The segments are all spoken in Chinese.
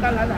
再来点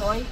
thôi.